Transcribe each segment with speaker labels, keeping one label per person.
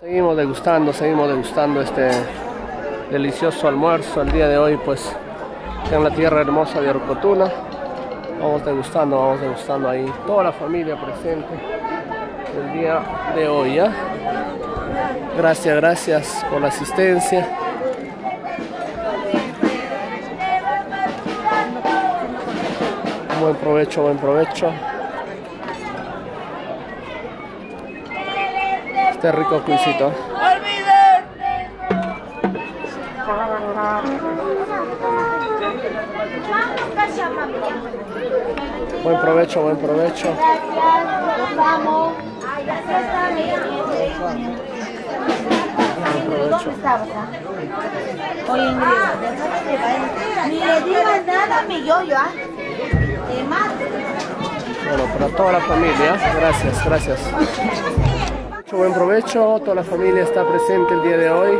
Speaker 1: Seguimos degustando, seguimos degustando este delicioso almuerzo el día de hoy, pues en la tierra hermosa de Orcotuna. Vamos degustando, vamos degustando ahí toda la familia presente el día de hoy. ¿ya? Gracias, gracias por la asistencia. Buen provecho, buen provecho. Este rico cuisito. Buen provecho, buen provecho.
Speaker 2: Vamos. Ni le digas nada a mi yo-yo, ¿ah?
Speaker 1: Bueno, para toda la familia, gracias, gracias. Buen provecho, toda la familia está presente el día de hoy,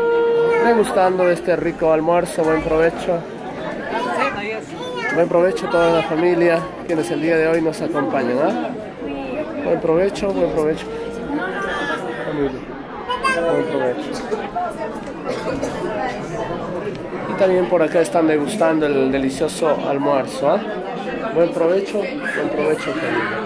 Speaker 1: degustando este rico almuerzo, buen provecho. Buen provecho a toda la familia, quienes el día de hoy nos acompañan. ¿ah? Buen provecho, buen provecho. Buen provecho. Y también por acá están degustando el delicioso almuerzo. ¿ah? Buen provecho, buen provecho familia.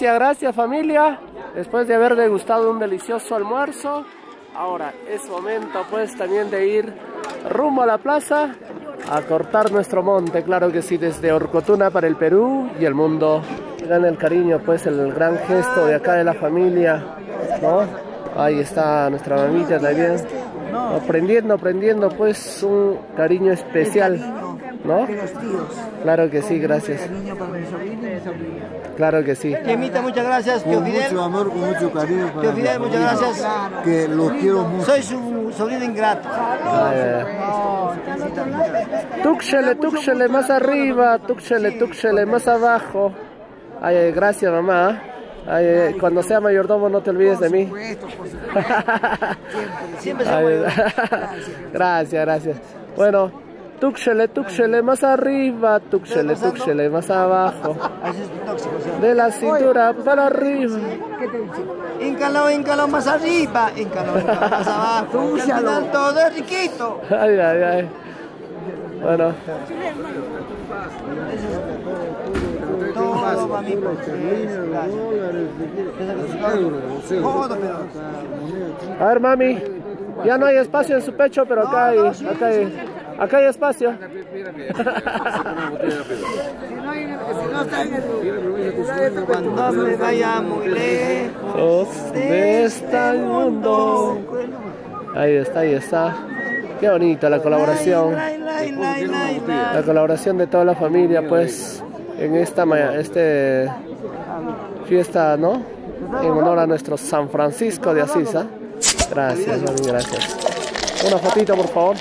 Speaker 1: Gracias, gracias familia. Después de haber degustado un delicioso almuerzo, ahora es momento pues también de ir rumbo a la plaza a cortar nuestro monte, claro que sí, desde Orcotuna para el Perú y el mundo. Vean el cariño, pues el gran gesto de acá de la familia, ¿no? Ahí está nuestra mamita también, aprendiendo, aprendiendo pues un cariño especial, ¿no?
Speaker 3: De los tíos.
Speaker 1: Claro que sí, gracias.
Speaker 3: Cariño para mi sobrino y mi sobrina.
Speaker 1: Claro que sí.
Speaker 4: Chemita, muchas gracias. Tío
Speaker 5: Con
Speaker 4: Fidel.
Speaker 5: mucho amor, con mucho cariño para
Speaker 4: Tío
Speaker 5: mi
Speaker 4: Fidel, muchas gracias.
Speaker 5: Que los quiero mucho.
Speaker 4: Soy su sobrino ingrato.
Speaker 1: Ay, ay. Túxele, túxele más arriba, túxele, túxele más abajo. Ay, ay, gracias mamá. Ay, ay, cuando sea mayordomo no te olvides de mí.
Speaker 3: Supuesto, por supuesto.
Speaker 4: Siempre se
Speaker 1: Ay,
Speaker 4: mueve.
Speaker 1: gracias, gracias. Bueno, túxele, túxele más arriba, túxele, túxele más abajo. De la cintura para arriba.
Speaker 4: Íncalo, íncalo más arriba, íncalo, íncalo más abajo. Todo es riquito.
Speaker 1: Ay, ay, ay. Bueno,
Speaker 4: Todo para mí.
Speaker 1: a ver mami, ya no hay espacio en su pecho, pero acá hay, acá hay, acá hay espacio.
Speaker 4: Cuando me vaya muy lejos
Speaker 1: de este mundo. Ahí está, ahí está. Qué bonita la colaboración. La colaboración de toda la familia, pues, en esta ma- este fiesta, ¿no? En honor a nuestro San Francisco de Asís. ¿ah? Gracias, gracias. Una fotito, por favor.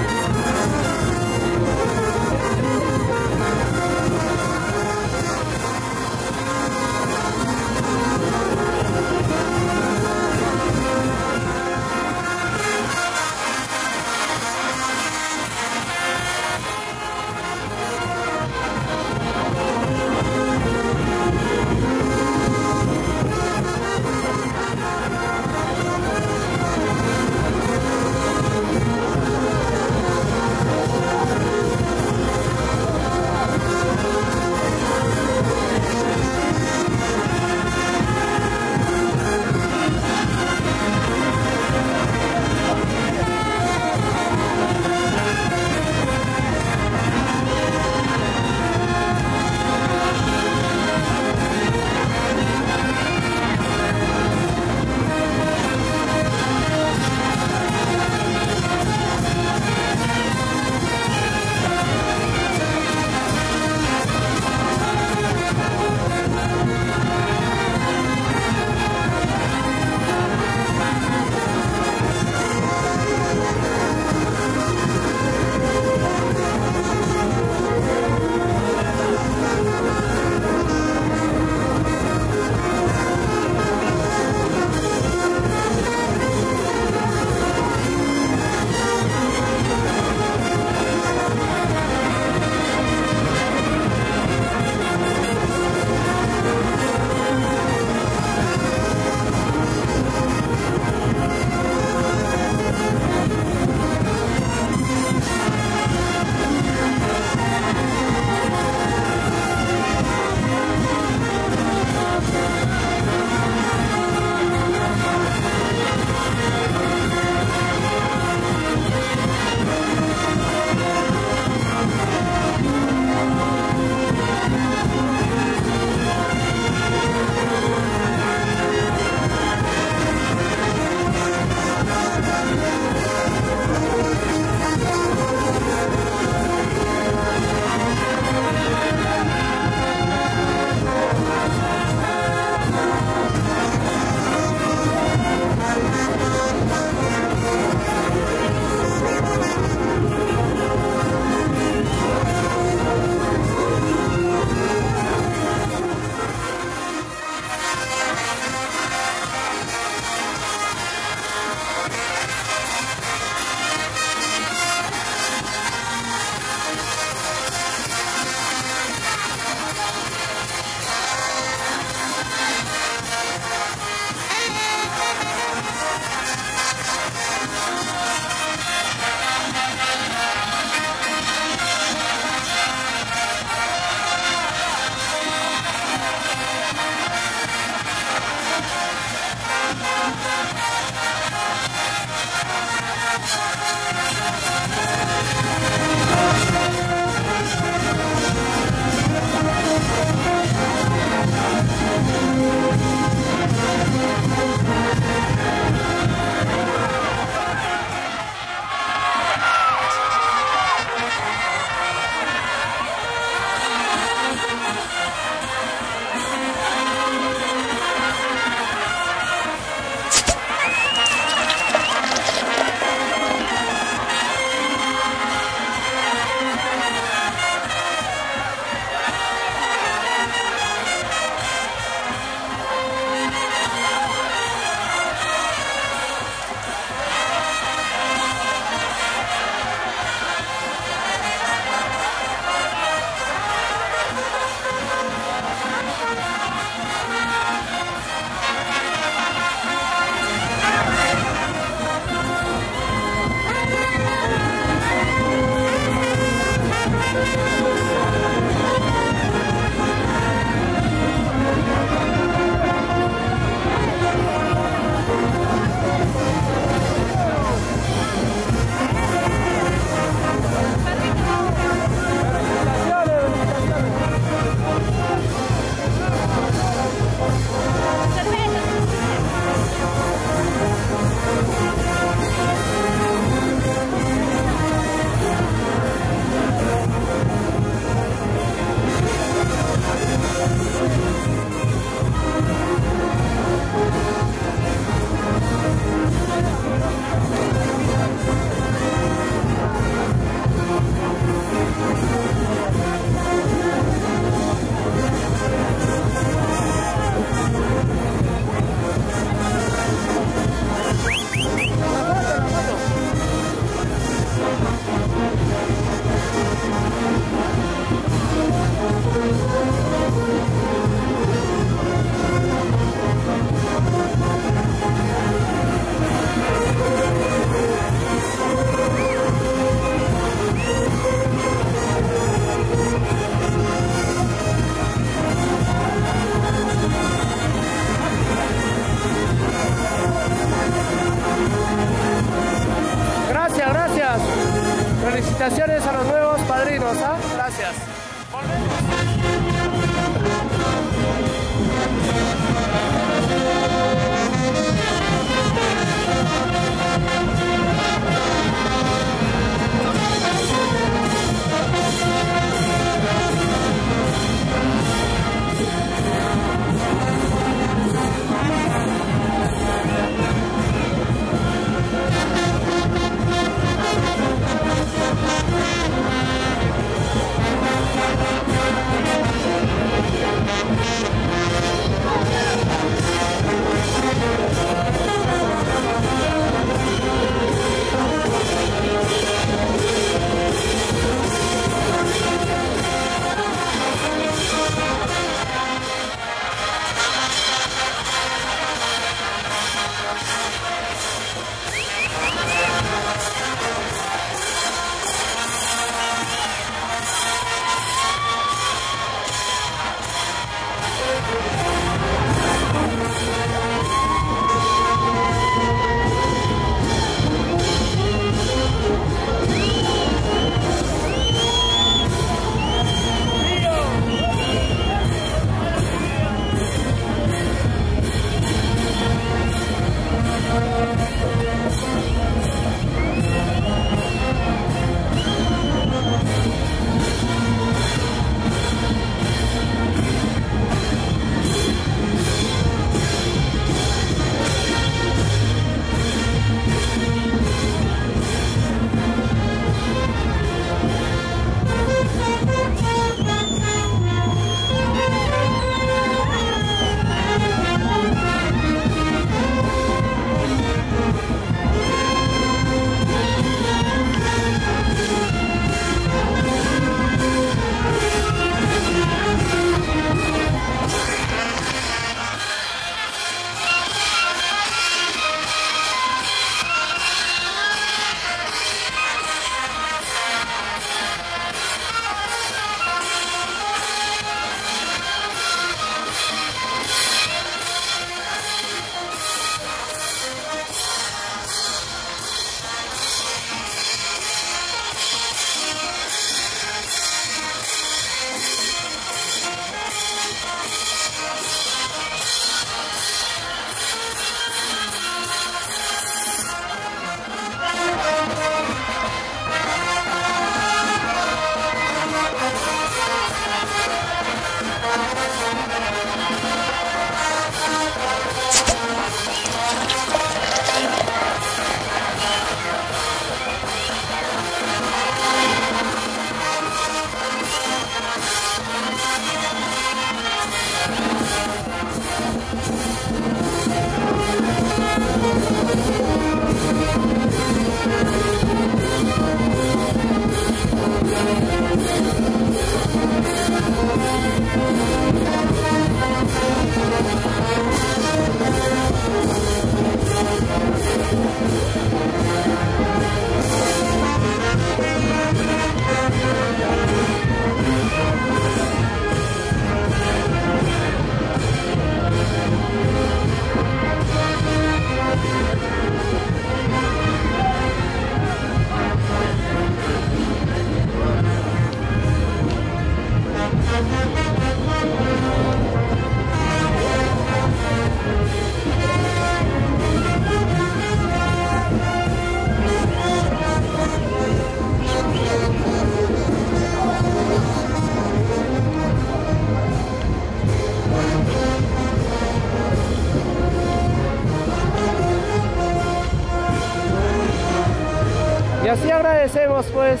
Speaker 1: Agradecemos pues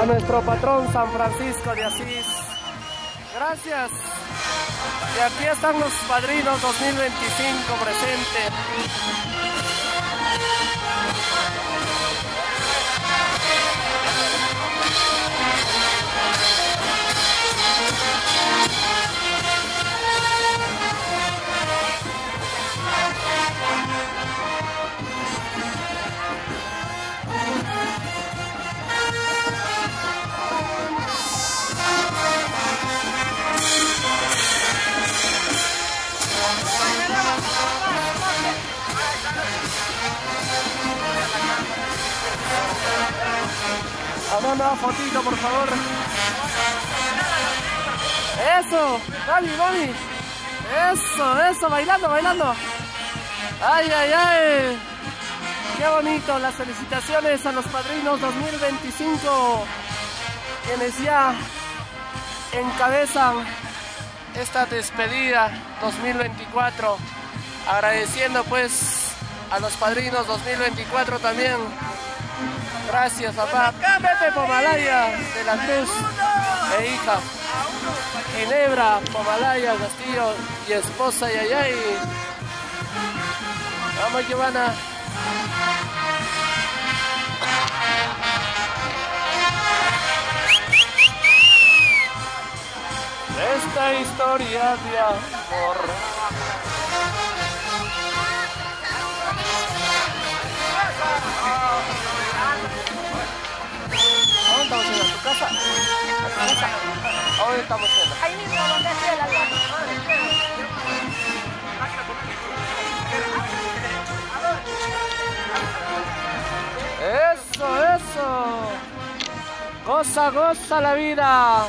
Speaker 1: a nuestro patrón San Francisco de Asís. Gracias. Y aquí están los padrinos 2025 presentes. Mami, mami. Eso, eso, bailando, bailando. Ay, ay, ay. Qué bonito, las felicitaciones a los padrinos 2025, quienes ya encabezan esta despedida 2024. Agradeciendo pues a los padrinos 2024 también. Gracias papá. Pepe Pomalaya de la Cruz e hija. Ginebra Pomalaya Castillo y esposa Yayay. Vamos Giovanna. Esta historia de amor. ¿A dónde casa? ¿A tu casa? ¿A dónde estamos. Eso, eso. Goza, goza la vida.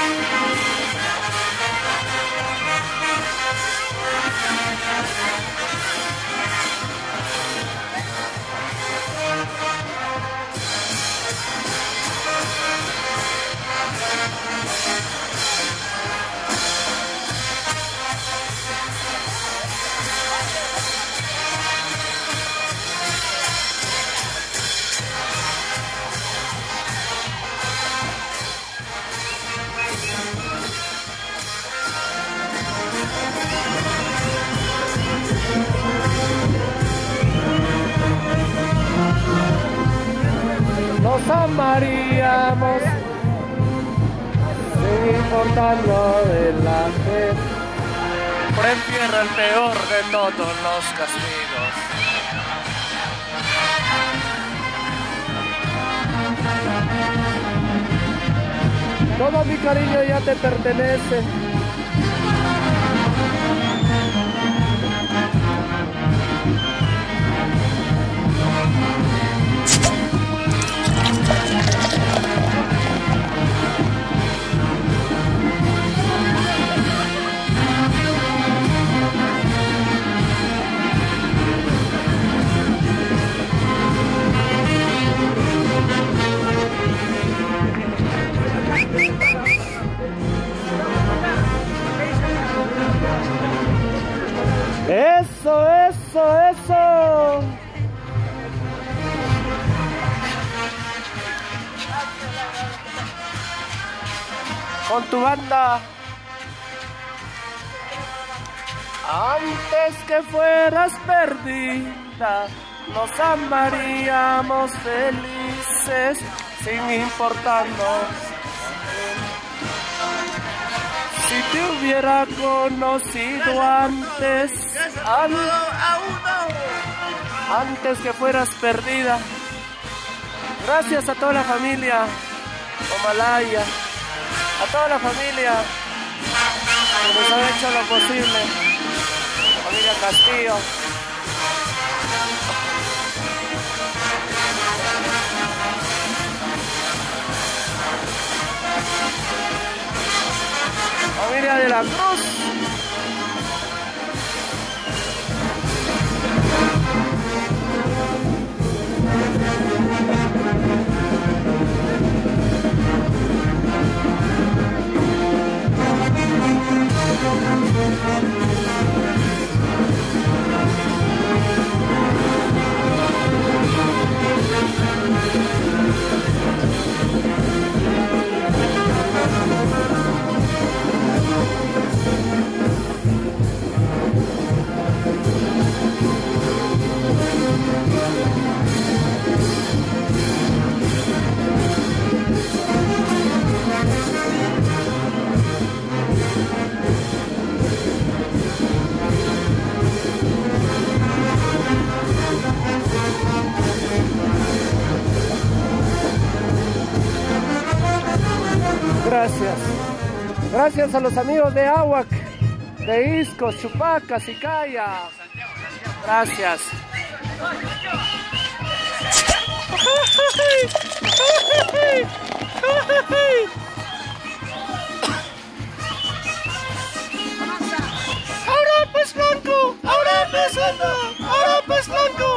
Speaker 1: Amaríamos sin importarnos de la fe. Prefiero el peor de todos los castigos. Todo mi cariño ya te pertenece. Con tu banda. Antes que fueras perdida, nos amaríamos felices sin importarnos. Si te hubiera conocido antes, an- antes que fueras perdida. Gracias a toda la familia Omalaya, toda la familia que nos ha hecho lo posible. Familia Castillo. Familia de la Cruz. Música Gracias a los amigos de Aguac, de Iscos, Chupacas y Calla. Gracias. Ahora pues blanco, ahora pues blanco, ahora pues blanco,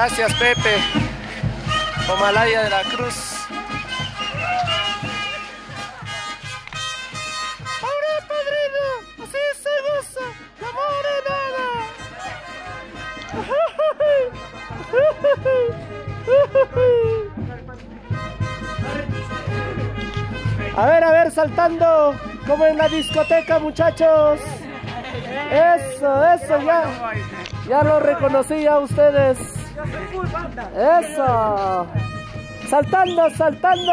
Speaker 1: Gracias Pepe. Omalaya de la Cruz. A ver, a ver, saltando como en la discoteca, muchachos. Eso, eso, ya. Ya lo reconocí a ustedes. Eso. Saltando, saltando.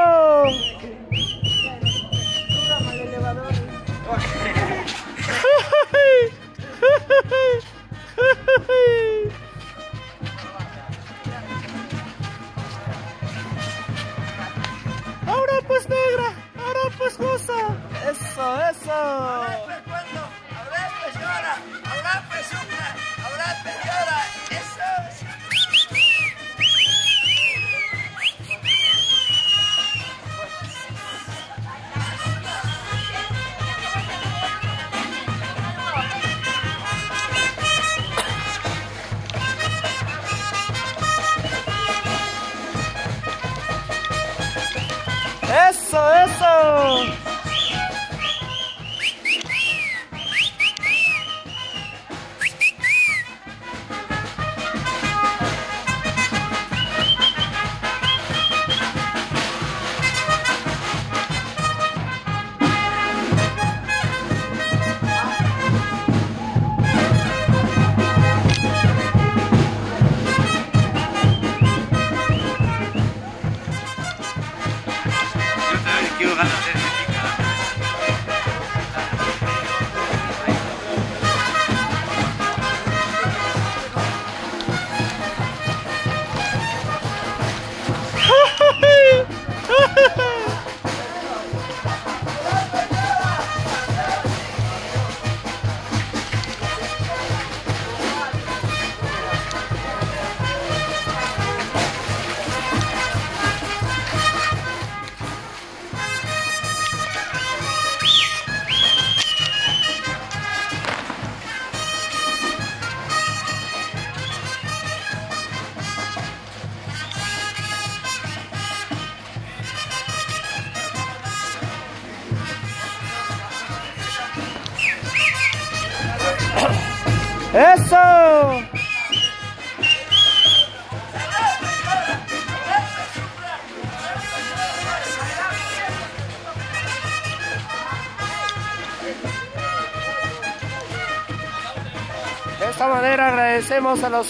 Speaker 1: Agradecemos a los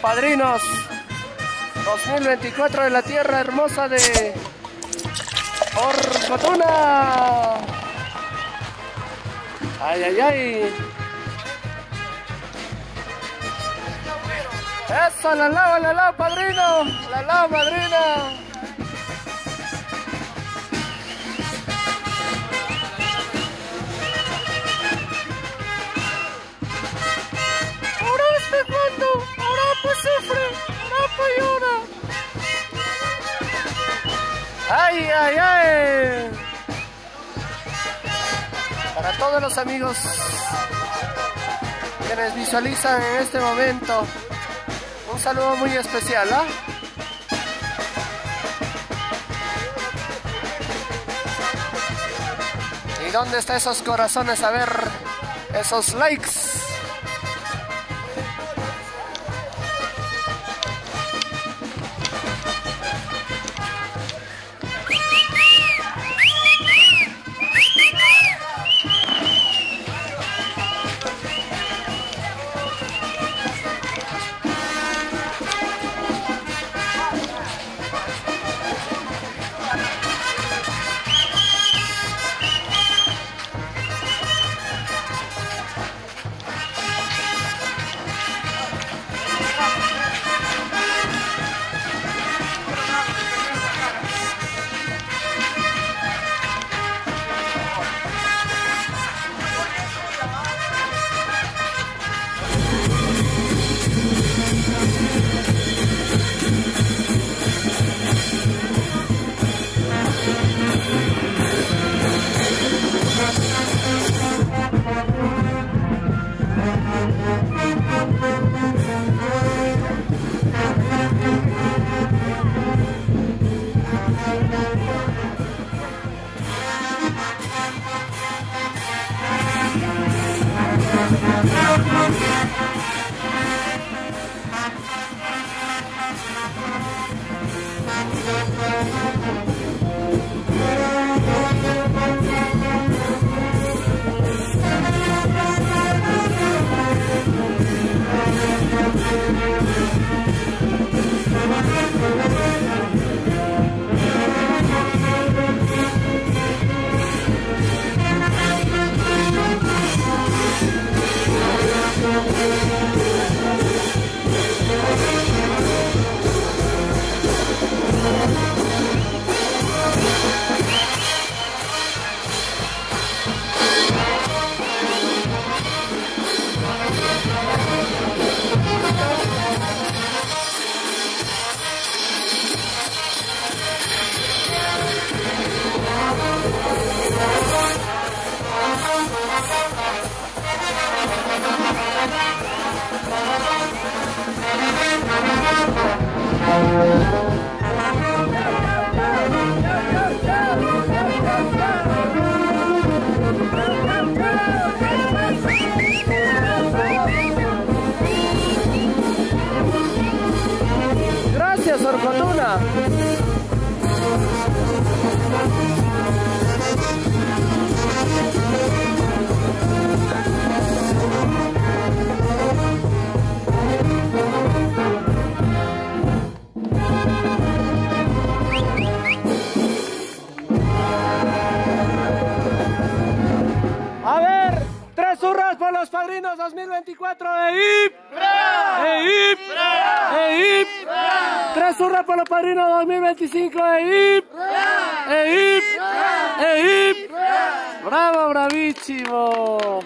Speaker 1: padrinos 2024 de la tierra hermosa de Orcotuna. Ay, ay, ay. Eso, la lava, la lava, padrino. La lava, madrina. Para todos los amigos quienes visualizan en este momento, un saludo muy especial, ¿ah? ¿Y dónde están esos corazones? A ver, esos likes. Bravísimo.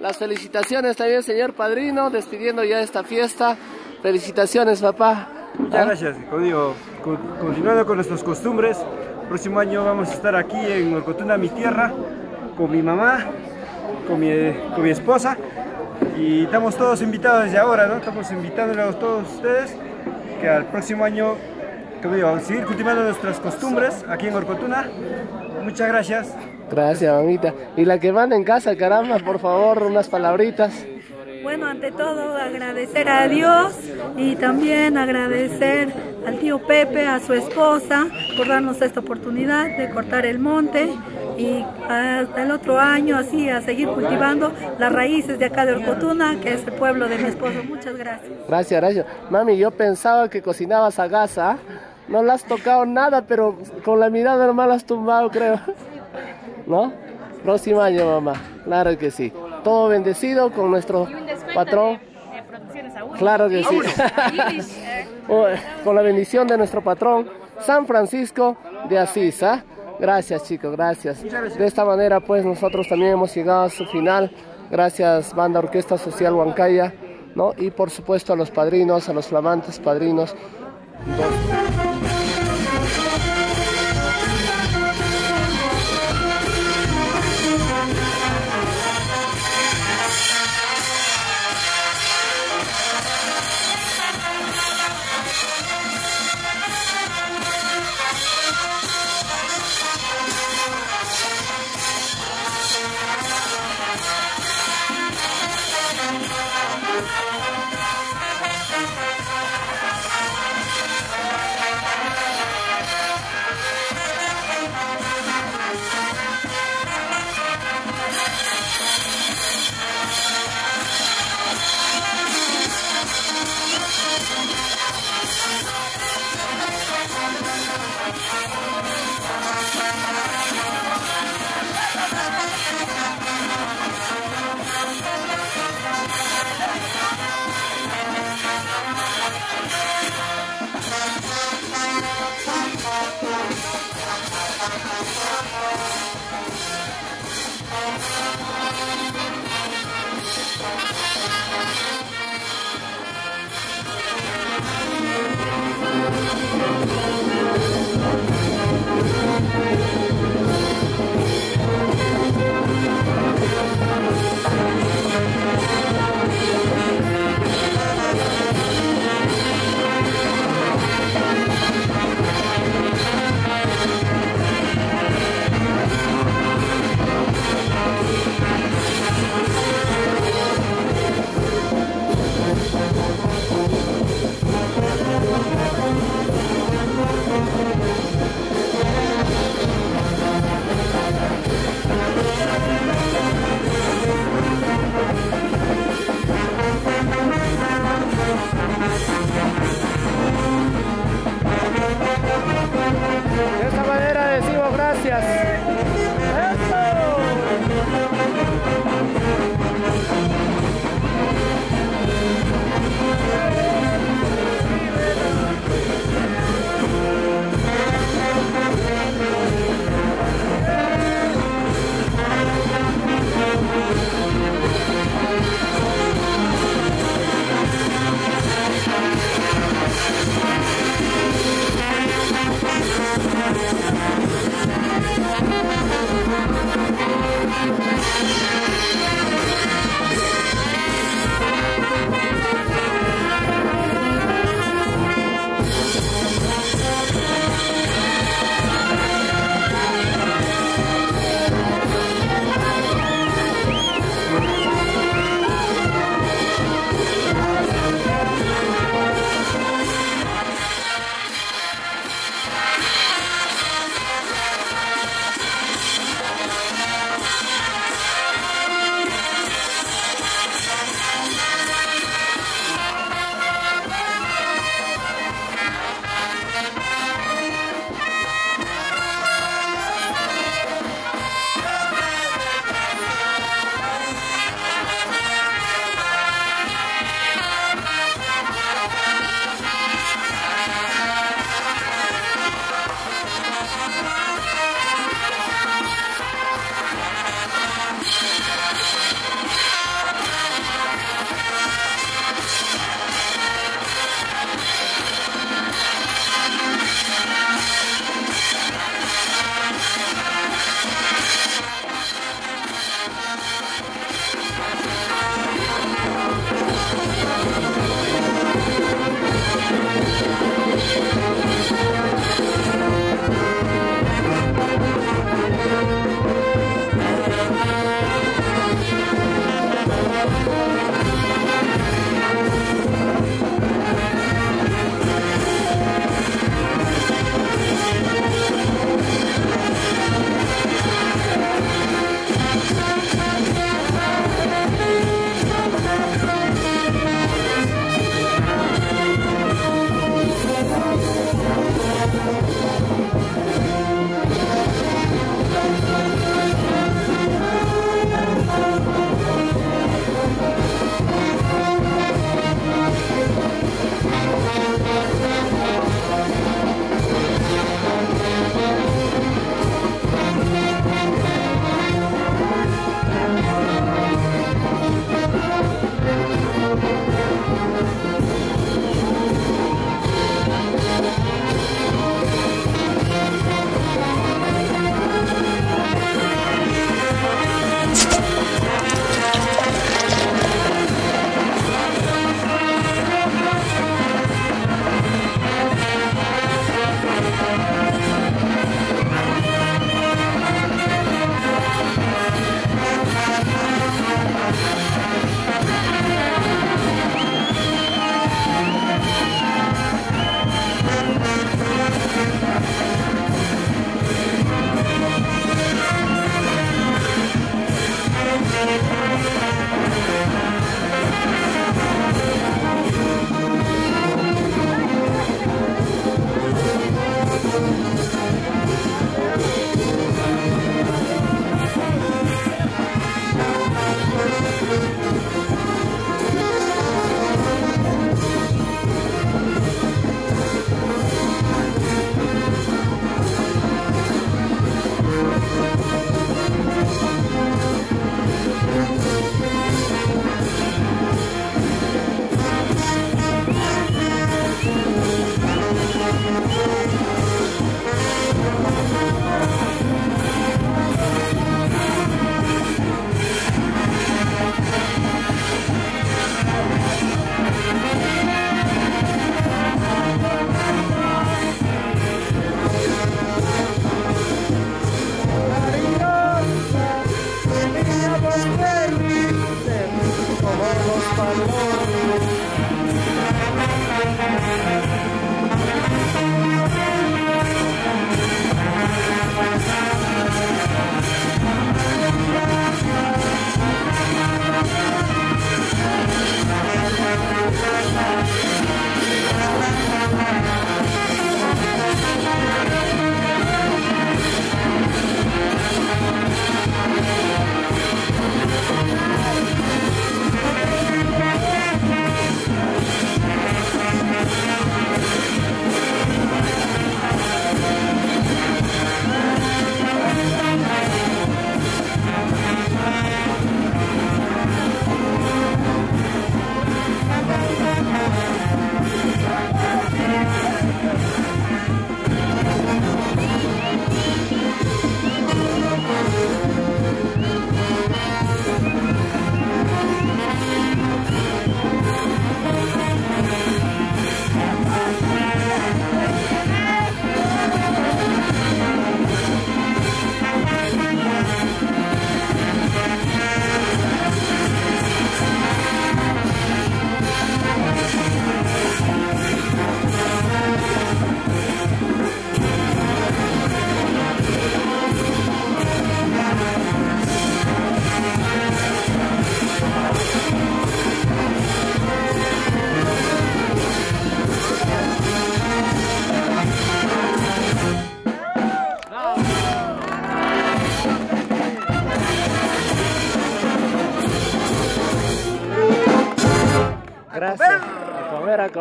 Speaker 1: Las felicitaciones también, señor padrino, despidiendo ya esta fiesta. Felicitaciones, papá.
Speaker 6: Muchas gracias, como digo, con- continuando con nuestras costumbres, próximo año vamos a estar aquí en Orcotuna, mi tierra, con mi mamá, con mi, con mi esposa y estamos todos invitados desde ahora, ¿no? Estamos invitándolos todos ustedes que al próximo año, como digo, seguir cultivando nuestras costumbres aquí en Orcotuna. Muchas gracias.
Speaker 1: Gracias, mamita. Y la que van en casa, caramba, por favor, unas palabritas.
Speaker 7: Bueno, ante todo agradecer a Dios y también agradecer al tío Pepe, a su esposa, por darnos esta oportunidad de cortar el monte y hasta el otro año así a seguir cultivando las raíces de acá de Orcotuna, que es el pueblo de mi esposo. Muchas gracias.
Speaker 1: Gracias, gracias. Mami, yo pensaba que cocinabas a gasa. No le has tocado nada, pero con la mirada normal has tumbado, creo. ¿No? Próximo año, mamá. Claro que sí. Todo bendecido con nuestro patrón. Claro que sí. Con la bendición de nuestro patrón, San Francisco de Asís. ¿ah? Gracias, chicos, gracias. De esta manera, pues, nosotros también hemos llegado a su final. Gracias, Banda Orquesta Social Huancaya, ¿no? Y por supuesto a los padrinos, a los flamantes padrinos.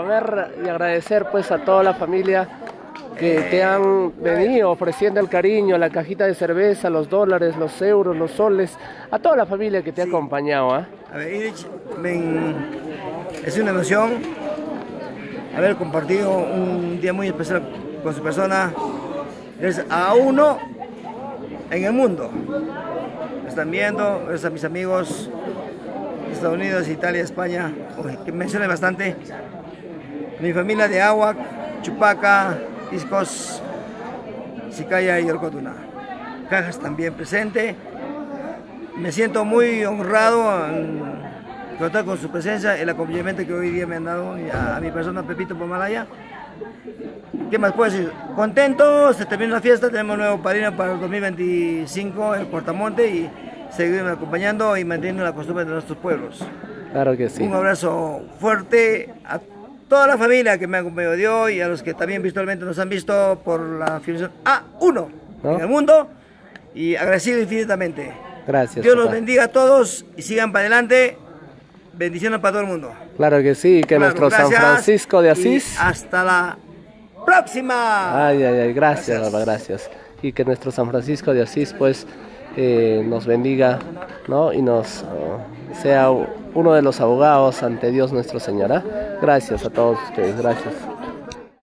Speaker 1: Ver y agradecer pues a toda la familia que te han venido ofreciendo el cariño, la cajita de cerveza, los dólares, los euros, los soles, a toda la familia que te ha acompañado. ¿ah?
Speaker 4: A ver, Irich, ven, es una emoción haber compartido un día muy especial con su persona. Es a uno en el mundo. Me están viendo, gracias a mis amigos Estados Unidos, Italia, España, que mencioné bastante. Mi familia de Agua, Chupaca, Iscos, Sicaya y Orcotuna. Cajas también presente. Me siento muy honrado en contar con su presencia, el acompañamiento que hoy día me han dado a, a mi persona Pepito Pomalaya. ¿Qué más puedo decir? Contento, se termina la fiesta, tenemos un nuevo padrino para el 2025 en Portamonte y seguimos acompañando y manteniendo la costumbre de nuestros pueblos.
Speaker 1: Claro que sí.
Speaker 4: Un abrazo fuerte a toda la familia que me ha acompañado de hoy y a los que también virtualmente nos han visto por la filmación A1
Speaker 1: ¿No?
Speaker 4: en el mundo y agradecido infinitamente.
Speaker 1: Gracias.
Speaker 4: Dios los bendiga a todos y sigan para adelante. Bendiciones para todo el mundo.
Speaker 1: Claro que sí, que
Speaker 4: Claro,
Speaker 1: nuestro San
Speaker 4: gracias
Speaker 1: Francisco de
Speaker 4: y
Speaker 1: Asís.
Speaker 4: hasta la próxima.
Speaker 1: Ay, ay, ay, gracias, papá, gracias. Y que nuestro San Francisco de Asís, pues, eh, nos bendiga, ¿no? Y nos oh, sea uno de los abogados ante Dios nuestro Señor. ¿ah? Gracias a todos ustedes, gracias.